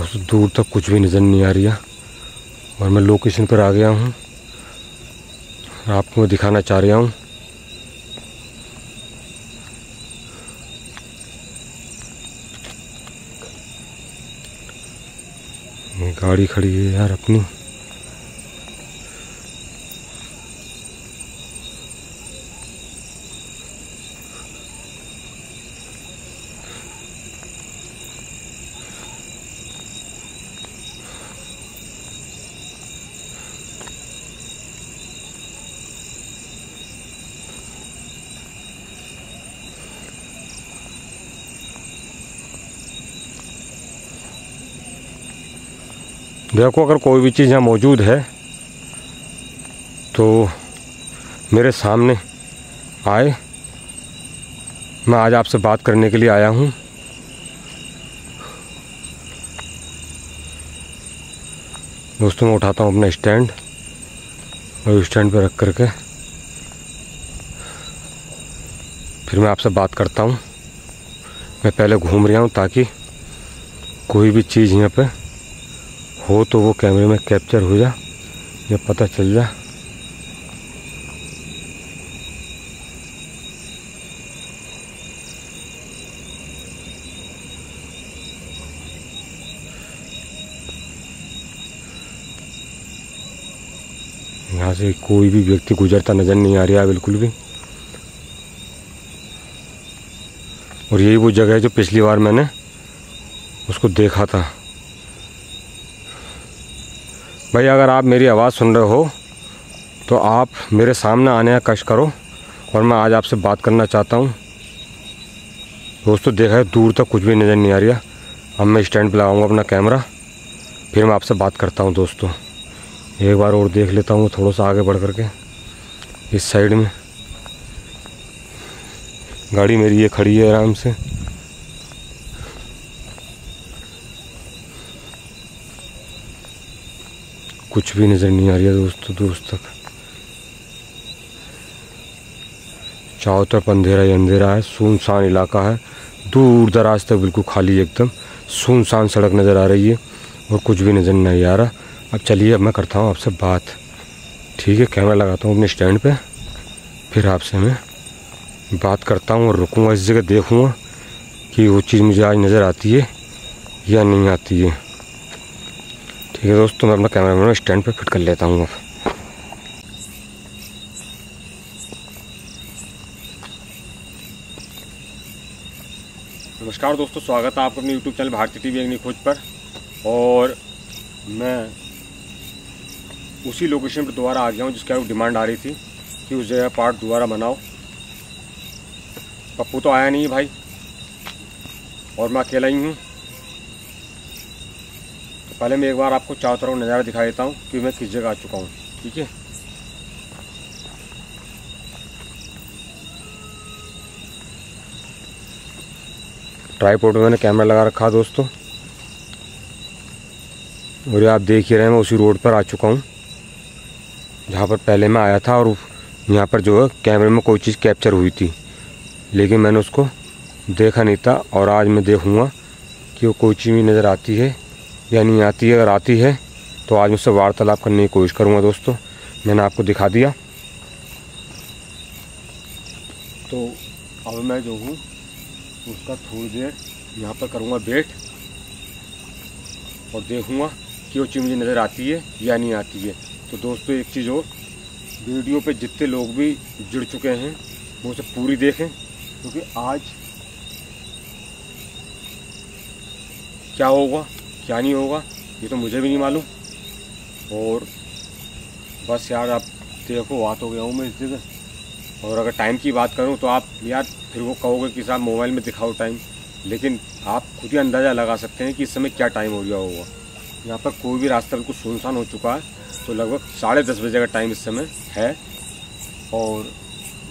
दोस्तों दूर तक कुछ भी नज़र नहीं आ रही है। और मैं लोकेशन पर आ गया हूँ। आपको मैं दिखाना चाह रहा हूँ। गाड़ी खड़ी है यार अपनी। देखो, अगर कोई भी चीज़ यहाँ मौजूद है तो मेरे सामने आए। मैं आज आपसे बात करने के लिए आया हूँ। दोस्तों, मैं उठाता हूँ अपना स्टैंड और स्टैंड पे रख करके फिर मैं आपसे बात करता हूँ। मैं पहले घूम रहा हूँ ताकि कोई भी चीज़ यहाँ पे हो तो वो कैमरे में कैप्चर हो जा या पता चल जा। यहाँ से कोई भी व्यक्ति गुजरता नज़र नहीं आ रहा, बिल्कुल भी। और यही वो जगह है जो पिछली बार मैंने उसको देखा था। भाई, अगर आप मेरी आवाज़ सुन रहे हो तो आप मेरे सामने आने का कष्ट करो और मैं आज आपसे बात करना चाहता हूँ। दोस्तों, देखा है, दूर तक कुछ भी नज़र नहीं आ रही अब मैं स्टैंड पर लगाऊँगा अपना कैमरा, फिर मैं आपसे बात करता हूँ, दोस्तों। एक बार और देख लेता हूँ, थोड़ा सा आगे बढ़ करके, इस साइड में। गाड़ी मेरी ये खड़ी है आराम से। कुछ भी नज़र नहीं आ रही है दोस्तों, दोस्त तक। चारों तरफ़ अंधेरा ही अंधेरा है, सुनसान इलाका है। दूर दराज तक बिल्कुल खाली एकदम। सुनसान सड़क नज़र आ रही है और कुछ भी नज़र नहीं आ रहा। अब चलिए, अब मैं करता हूँ आपसे बात। ठीक है, कैमरा लगाता हूँ अपने स्टैंड पे। फिर आपसे मैं बात करता हूँ और रुकूँगा, इस जगह देखूँगा कि वो चीज़ मुझे आज नज़र आती है या नहीं आती है। ठीक है दोस्तों मैं अपना कैमरा मैन स्टैंड पे फिट कर लेता हूँ अब। नमस्कार दोस्तों, स्वागत है आपका अपने यूट्यूब चैनल भारतीय टीवी अग्नि खोज पर। और मैं उसी लोकेशन पर दोबारा आ गया हूँ जिसकी डिमांड आ रही थी कि उस जगह पार्ट दोबारा बनाओ। पप्पू तो आया नहीं भाई। और मैं अकेला ही हूँ। पहले मैं एक बार आपको चारों तरफ़ नज़ारा दिखा देता हूँ कि मैं किस जगह आ चुका हूँ। ठीक है? ट्राईपोर्ट में मैंने कैमरा लगा रखा है दोस्तों। और ये आप देख ही रहे हैं, मैं उसी रोड पर आ चुका हूँ, जहाँ पर पहले मैं आया था और यहाँ पर जो है कैमरे में कोई चीज़ कैप्चर हुई थी। लेकिन मैंने उसको देखा नहीं था और आज मैं देखूँगा कि वो कोई चीज़ भी नज़र आती है। या नहीं आती है, अगर आती है तो आज मुझसे वार्तालाप करने की कोशिश करूँगा दोस्तों। मैंने आपको दिखा दिया। तो अब मैं जो हूँ, उसका थोड़ी देर यहाँ पर करूँगा वेट और देखूँगा कि वो चीज़ मुझे नज़र आती है या नहीं आती है। तो दोस्तों, एक चीज़ और, वीडियो पे जितने लोग भी जुड़ चुके हैं, वो उसे पूरी देखें, क्योंकि आज क्या होगा? क्या नहीं होगा? ये तो मुझे भी नहीं मालूम। और बस यार आप देखो बात हो गया हूँ मैं इस जगह। और अगर टाइम की बात करूँ तो आप यार फिर वो कहोगे कि साहब मोबाइल में दिखाओ टाइम लेकिन आप खुद ही अंदाज़ा लगा सकते हैं कि इस समय क्या टाइम हो गया होगा। यहाँ पर कोई भी रास्ता बिल्कुल सुनसान हो चुका है। तो लगभग साढ़े दस बजे का टाइम इस समय है। और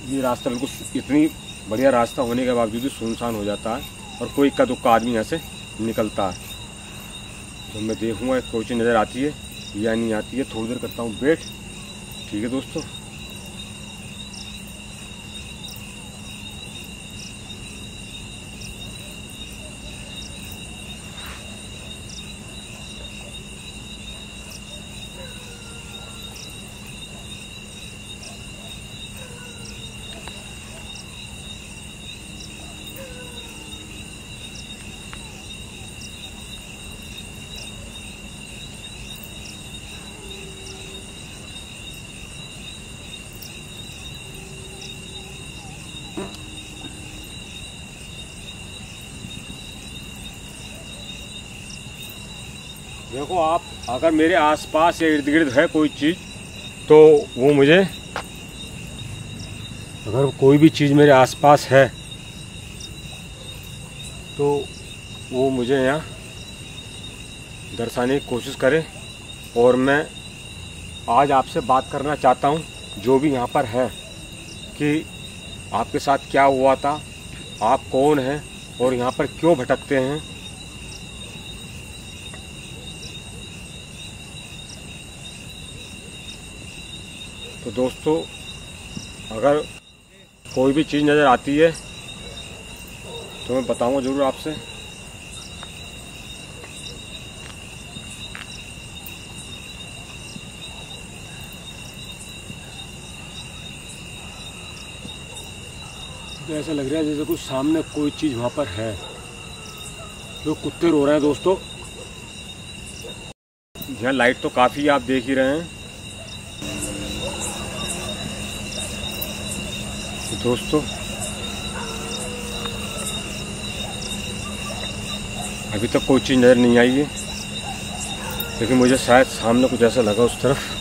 ये रास्ता बिल्कुल इतनी बढ़िया रास्ता होने के बावजूद भी सुनसान हो जाता है। और कोई इक्का दुक्का आदमी यहाँ से निकलता है। तो मैं देखूँगा कोचिंग नज़र आती है या नहीं आती है, थोड़ी देर करता हूँ वेट ठीक है दोस्तों। देखो आप, अगर मेरे आसपास या इर्द गिर्द है कोई चीज़ तो वो मुझे, अगर कोई भी चीज़ मेरे आसपास है तो वो मुझे यहाँ दर्शाने की कोशिश करें। और मैं आज आपसे बात करना चाहता हूँ, जो भी यहाँ पर है, कि आपके साथ क्या हुआ था, आप कौन हैं, और यहाँ पर क्यों भटकते हैं दोस्तों अगर कोई भी चीज़ नज़र आती है तो मैं बताऊँगा ज़रूर आपसे। तो ऐसा लग रहा है जैसे कुछ सामने कोई चीज़ वहाँ पर है। जो कुत्ते रो रहे हैं दोस्तों। यहाँ लाइट तो काफ़ी आप देख ही रहे हैं। दोस्तों। अभी तक कोई चीज़ नज़र नहीं आई है, लेकिन मुझे शायद सामने कुछ ऐसा लगा उस तरफ़।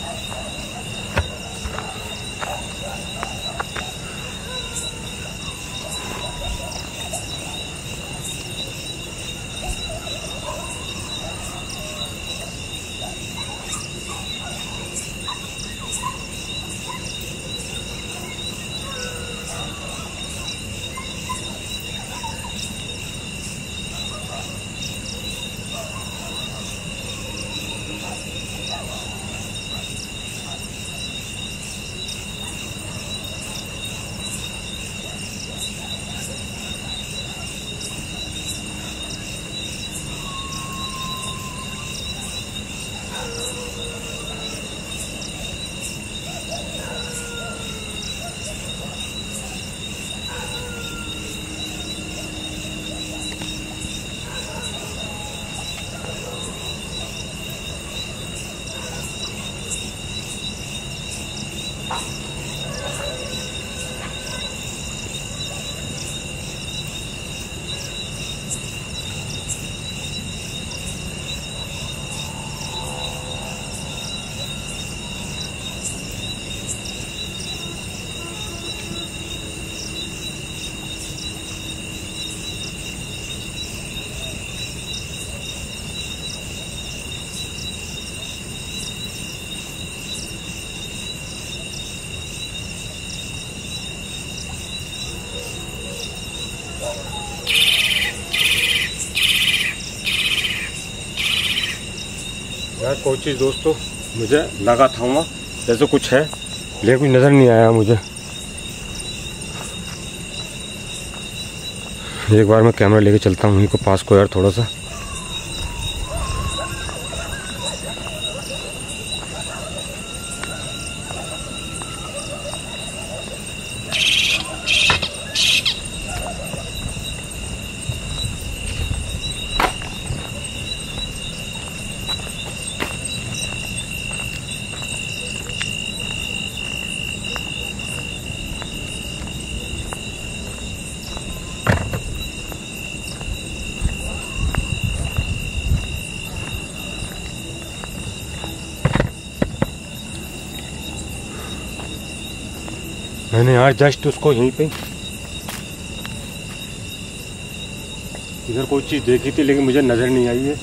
यार, कोई चीज़ दोस्तों, मुझे लगा था वहाँ, जैसे कुछ है। लेकिन नज़र नहीं आया मुझे। एक बार मैं कैमरा लेके चलता हूँ वहीं को पास को यार थोड़ा सा। मैंने यार जस्ट उसको यहीं पे इधर कोई चीज़ देखी थी, लेकिन मुझे नज़र नहीं आई है।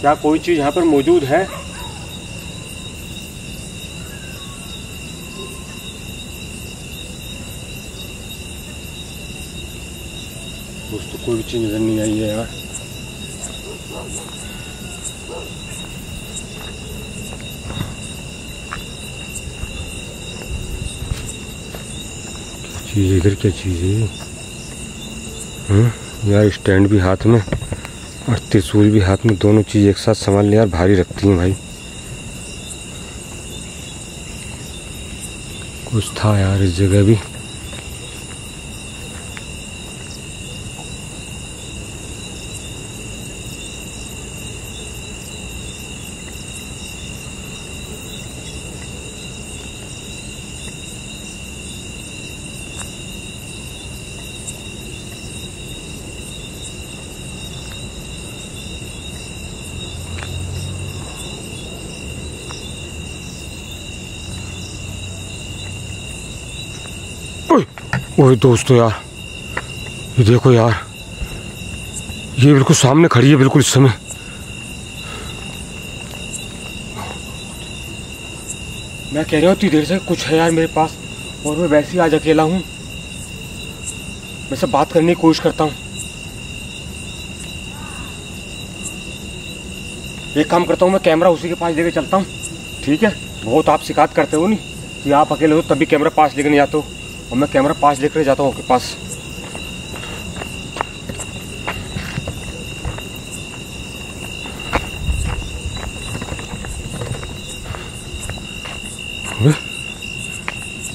क्या कोई चीज़ यहाँ पर मौजूद है? दोस्तों, कोई भी चीज़ नज़र नहीं आई है यार। चीज़ इधर क्या चीज़ है ये? यार स्टैंड भी हाथ में और त्रिशूल भी हाथ में, दोनों चीज़ एक साथ संभालने यार, भारी रखती हैं भाई। कुछ था यार इस जगह भी। ओए दोस्तों यार, ये देखो यार, ये बिल्कुल सामने खड़ी है, बिल्कुल इस समय। मैं कह रहा हूँ, इतनी देर से कुछ है यार मेरे पास, और मैं वैसे ही आज अकेला हूँ। मैं सब बात करने की कोशिश करता हूँ। एक काम करता हूँ, मैं कैमरा उसी के पास लेके चलता हूँ, ठीक है? बहुत आप शिकायत करते हो नहीं कि आप अकेले हो, तभी कैमरा पास लेकर नहीं जाते हो। और मैं कैमरा पास लेकर जाता हूँ आपके पास।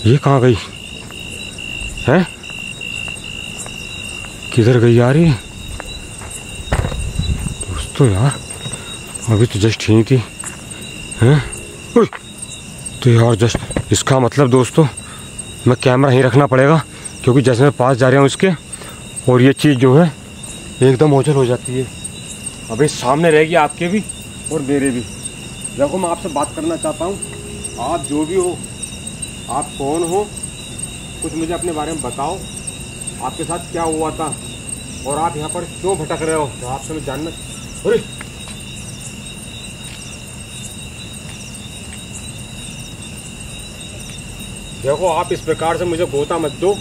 ये कहाँ गई? है? किधर गई यार ये? दोस्तों यार, अभी तो जस्ट यहीं थी। हैं? तो यार जस्ट, इसका मतलब दोस्तों मैं कैमरा ही रखना पड़ेगा, क्योंकि जैसे मैं पास जा रहा हूँ इसके, और ये चीज़ जो है, एकदम ओझल हो जाती है। अभी सामने रहेगी आपके भी और मेरे भी। देखो, मैं आपसे बात करना चाहता हूँ। आप जो भी हो, आप कौन हो, कुछ मुझे अपने बारे में बताओ। आपके साथ क्या हुआ था, और आप यहाँ पर क्यों भटक रहे हो तो आपसे मैं जानना अरे! देखो, आप इस प्रकार से मुझे गोता मत दो।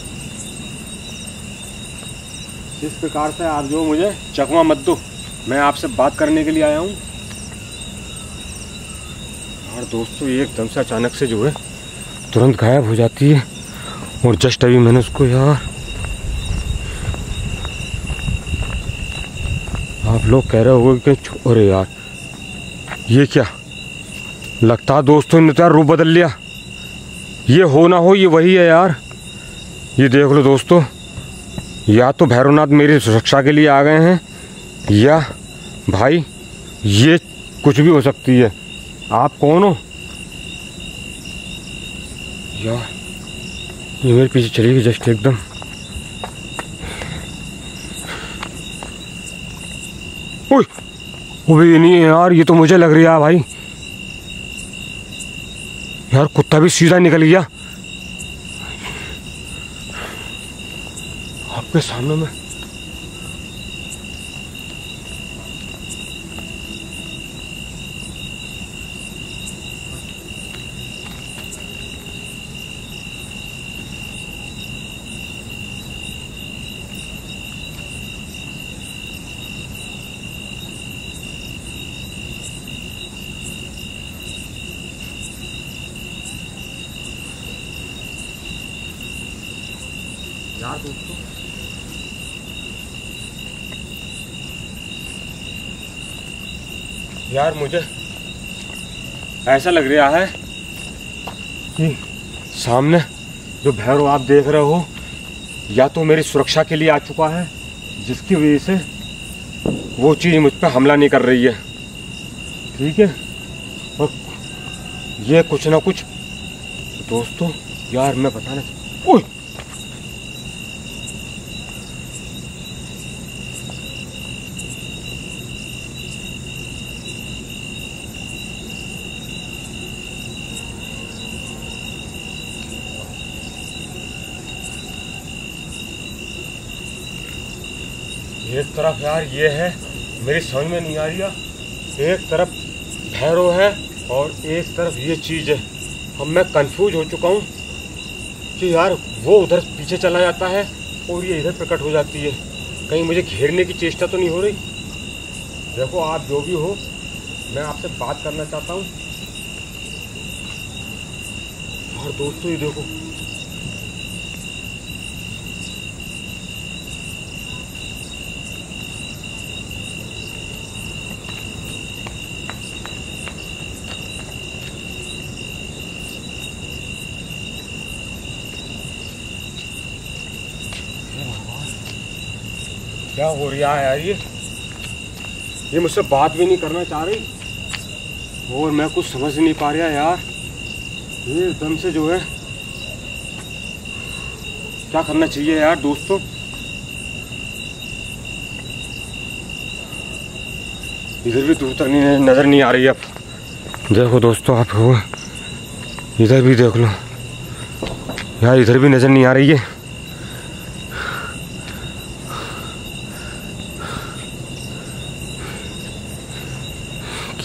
इस प्रकार से आप जो मुझे चकमा मत दो। मैं आपसे बात करने के लिए आया हूँ। और दोस्तों, ये एकदम से अचानक से जो है, तुरंत गायब हो जाती है। और जस्ट अभी मैंने उसको यार, आप लोग कह रहे हो कि अरे यार, ये क्या? लगता दोस्तों ने तो यार रूप बदल लिया। ये हो ना हो, ये वही है यार। ये देख लो दोस्तों, या तो भैरवनाथ मेरी सुरक्षा के लिए आ गए हैं, या भाई ये कुछ भी हो सकती है। आप कौन हो? यार ये मेरे पीछे चलेगी जस्ट एकदम। वो भी नहीं है यार, ये तो मुझे लग रहा है भाई। यार कुत्ता भी सीधा निकल गया। आपके सामने में यार दोस्तों यार मुझे ऐसा लग रहा है कि सामने जो भैरव आप देख रहे हो या तो मेरी सुरक्षा के लिए आ चुका है जिसकी वजह से वो चीज़ मुझ पर हमला नहीं कर रही है। ठीक है? और ये कुछ ना कुछ दोस्तों यार मैं बताना ओह एक तरफ़ यार ये है, मेरी समझ में नहीं आ रही एक तरफ़ भैरव है और एक तरफ़ ये चीज़ है। अब मैं कंफ्यूज हो चुका हूँ कि यार वो उधर पीछे चला जाता है और ये इधर प्रकट हो जाती है। कहीं मुझे घेरने की चेष्टा तो नहीं हो रही? देखो, आप जो भी हो, मैं आपसे बात करना चाहता हूँ। और दोस्तों, ये देखो क्या हो रहा है यार ये? ये मुझसे बात भी नहीं करना चाह रही। और मैं कुछ समझ नहीं पा रहा यार। ये एकदम से जो है, क्या करना चाहिए यार दोस्तों? इधर भी दूर तक नहीं नज़र नहीं आ रही अब। देखो दोस्तों, आप हो। इधर भी देख लो। यार इधर भी नज़र नहीं आ रही है।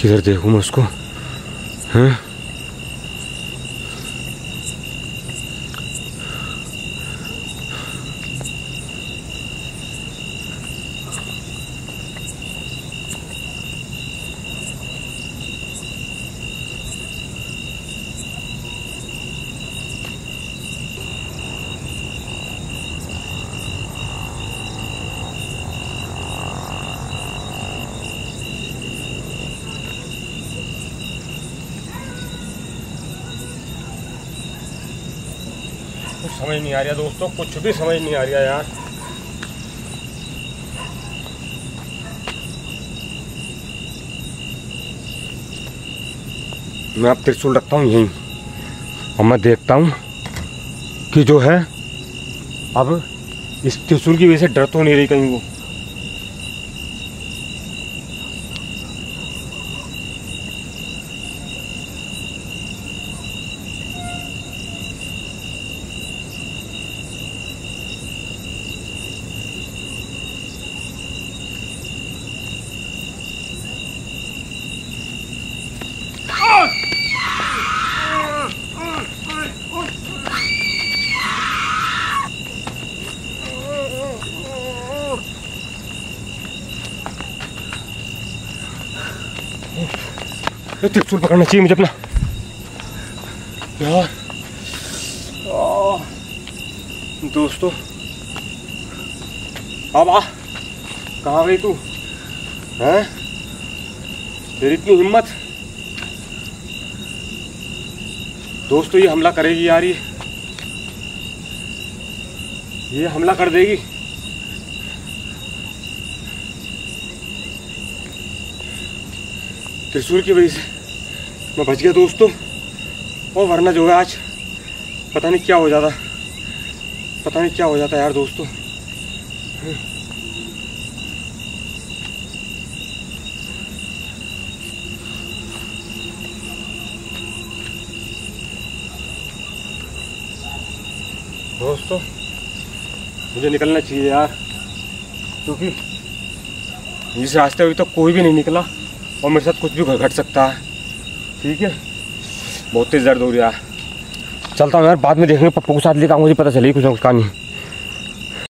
किधर देखूँ मैं उसको हैं समझ नहीं आ रहा दोस्तों, कुछ भी समझ नहीं आ रहा यार। मैं अब त्रिशूल रखता हूँ यहीं, और मैं देखता हूँ कि जो है, अब इस त्रिशूल की वजह से डर तो नहीं रही कहीं वो। त्रिशूल पकड़ना चाहिए मुझे अपना। यार। दोस्तों, अब आ। कहाँ गई तू? हैं? तेरी इतनी हिम्मत। दोस्तों, ये हमला करेगी यार, ये। ये हमला कर देगी। त्रिशूल की वजह से। मैं बच गया दोस्तों। और वरना जो है आज, पता नहीं क्या हो जाता। पता नहीं क्या हो जाता यार दोस्तों। दोस्तों, मुझे निकलना चाहिए यार। क्योंकि इस रास्ते अभी तक तो कोई भी नहीं निकला। और मेरे साथ कुछ भी घट सकता है। ठीक है? बहुत तेज दर्द हो रहा है चलता हूँ यार, बाद में देखेंगे पप्पू के साथ लेकर मुझे पता चलेगी कुछ ना कुछ कहानी।